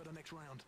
for the next round.